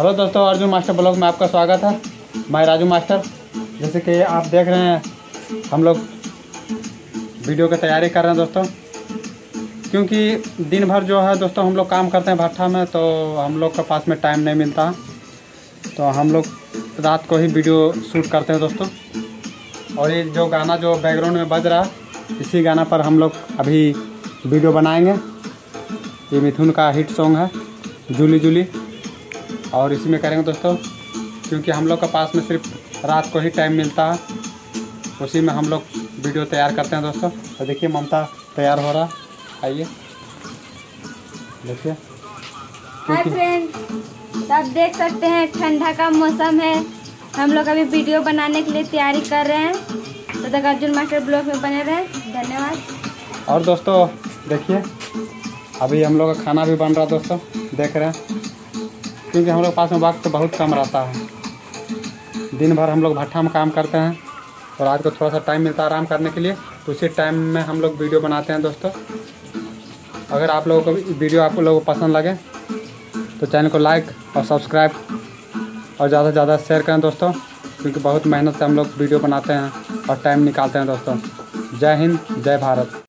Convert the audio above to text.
Hello दोस्तों, Arjun master blog में आपका स्वागत है। मैं राजू मास्टर। जैसे कि आप देख रहे हैं, हम लोग वीडियो की तैयारी कर रहे हैं दोस्तों। क्योंकि दिन भर जो है दोस्तों, हम लोग काम करते हैं भट्ठा में तो हम लोग के पास में टाइम नहीं मिलता। तो हम लोग रात को ही वीडियो शूट करते हैं दोस्तों। और ये जो गाना जो बैकग्राउंड में बज रहा है, इसी गाना पर हम लोग अभी वीडियो बनाएँगे। ये मिथुन का हिट सॉन्ग है, जूली जूली। और इसी में करेंगे दोस्तों क्योंकि हम लोग के पास में सिर्फ़ रात को ही टाइम मिलता है। उसी में हम लोग वीडियो तैयार करते हैं दोस्तों। तो देखिए ममता तैयार हो रहा। आइए। देखिए। हाय फ्रेंड तो आप देख सकते हैं ठंडा का मौसम है। हम लोग अभी वीडियो बनाने के लिए तैयारी कर रहे हैं। तो तक अर्जुन मास्टर ब्लॉग में बने रहे। धन्यवाद। और दोस्तों देखिए अभी हम लोग का खाना भी बन रहा दोस्तों। देख रहे हैं। क्योंकि हम लोग पास में वक्त बहुत कम रहता है। दिन भर हम लोग भट्ठा में काम करते हैं और रात को थोड़ा सा टाइम मिलता है आराम करने के लिए तो उसी टाइम में हम लोग वीडियो बनाते हैं दोस्तों। अगर आप लोगों को वीडियो आप लोगों को पसंद लगे तो चैनल को लाइक और सब्सक्राइब और ज़्यादा से ज़्यादा शेयर करें दोस्तों, क्योंकि बहुत मेहनत से हम लोग वीडियो बनाते हैं और टाइम निकालते हैं दोस्तों। जय हिंद, जय भारत।